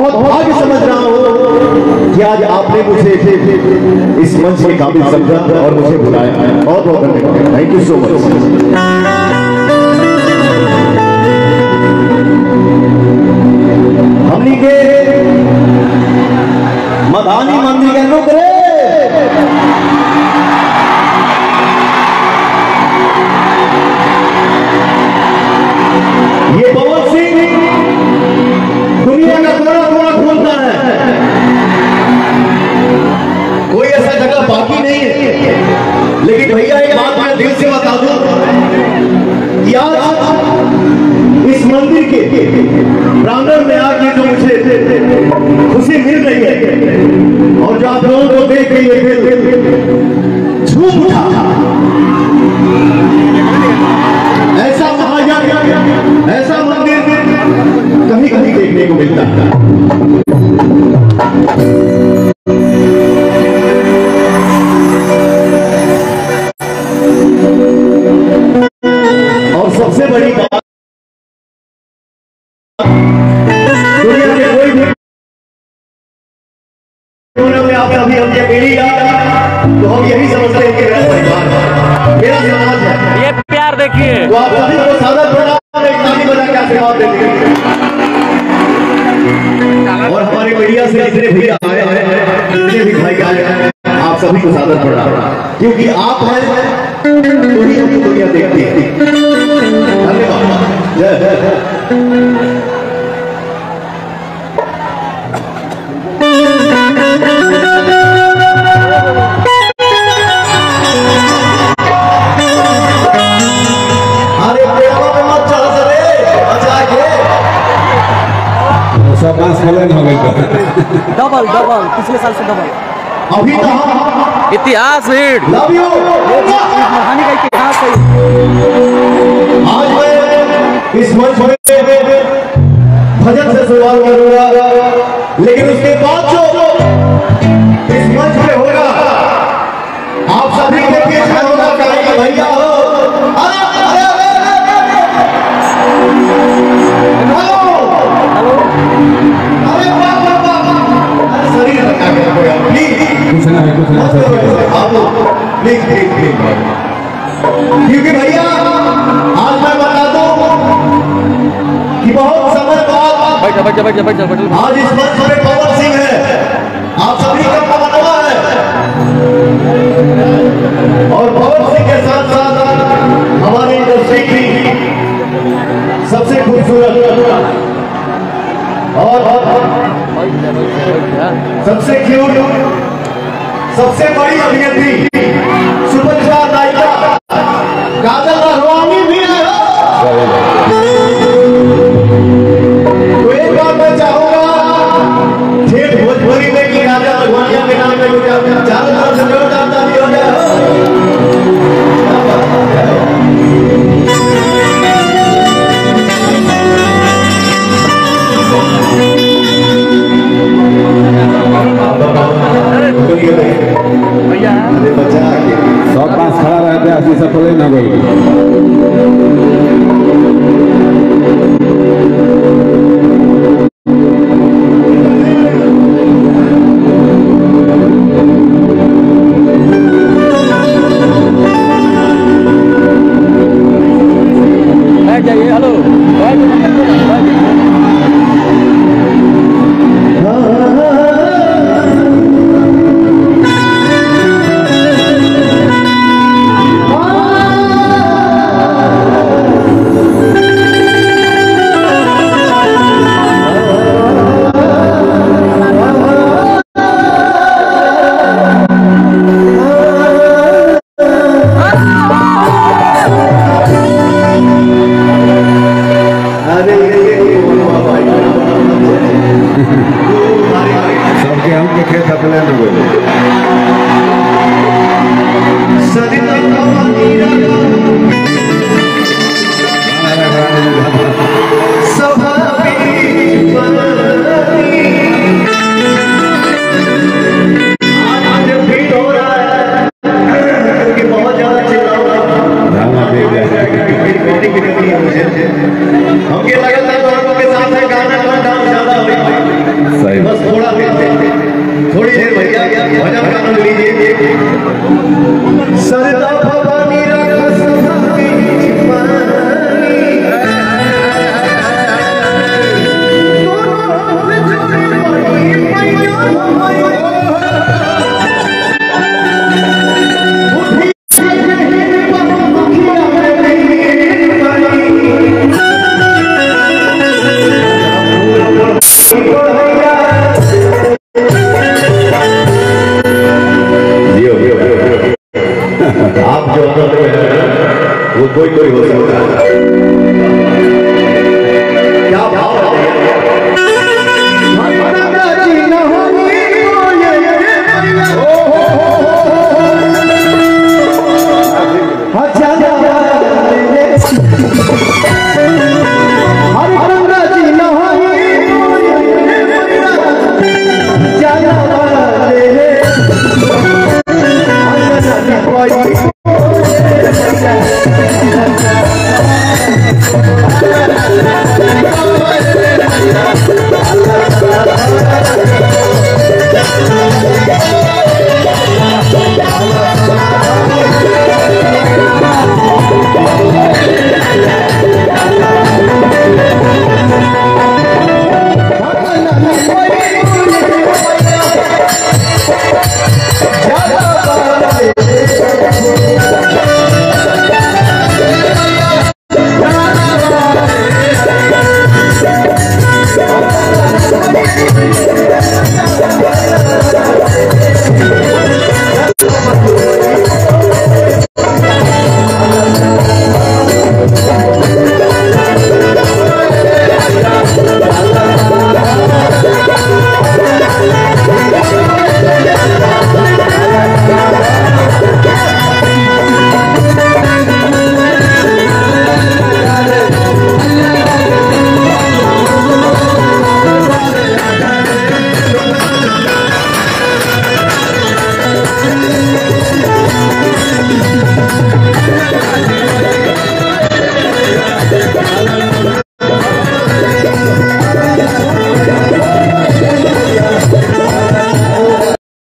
बहुत भाग्य समझ रहा हूँ। कि आज आपने मुझे इस मंच के काबिल समझा और मुझे बुलाया। बहुत बहुत धन्यवाद। थैंक यू सो मच प्रांगण में आके जो मुझे खुशी मिल रही है, और जो आप लोगों को देख के ये झूम उठा ऐसा महायज्ञ ऐसा मंदिर कहीं कहीं देखने को मिलता है। और सबसे बड़ी बात दुनिया के कोई भी में आप अभी हमने मिली तो हम यही समझते हैं कि मेरा परिवार है। मेरा समाज है। ये प्यार देखिए। तो आप सभी को सादा ताली बजा के आशीर्वाद देते हैं? और हमारे मीडिया से जितने भी आए हैं जितने भी भाई आए हैं आप सभी को सादर प्रणाम क्योंकि आप हैं तो ही हमको दुनिया देखती है। डबल डबल पिछले साल से डबल अभी तो इतिहास भीड़ लव यू महानी का इतिहास है। आज मैं इस मंच में भजन से शुरुआत करूँगा लेकिन उसके बाद जो इस मंच पे प्लीज़ प्लीज़ प्लीज़ क्योंकि भैया आज मैं बता दूँ कि बहुत समय बाद आज इस मंच पे पवन सिंह है। आप सभी का पवनवा है? और पवन सिंह के साथ साथ हमारी इंडस्ट्री की सबसे खूबसूरत और सबसे क्यूट सबसे बड़ी अभिनेत्री सुभद्रा नायिका काजल राघवानी भी है। तो एक बार मैं चाहूँगा ठेठ भोजपुरी में कि राजा भगवानिया के नाम पे आप जो आनंद में हैं, वो कोई कोई हो सकता है।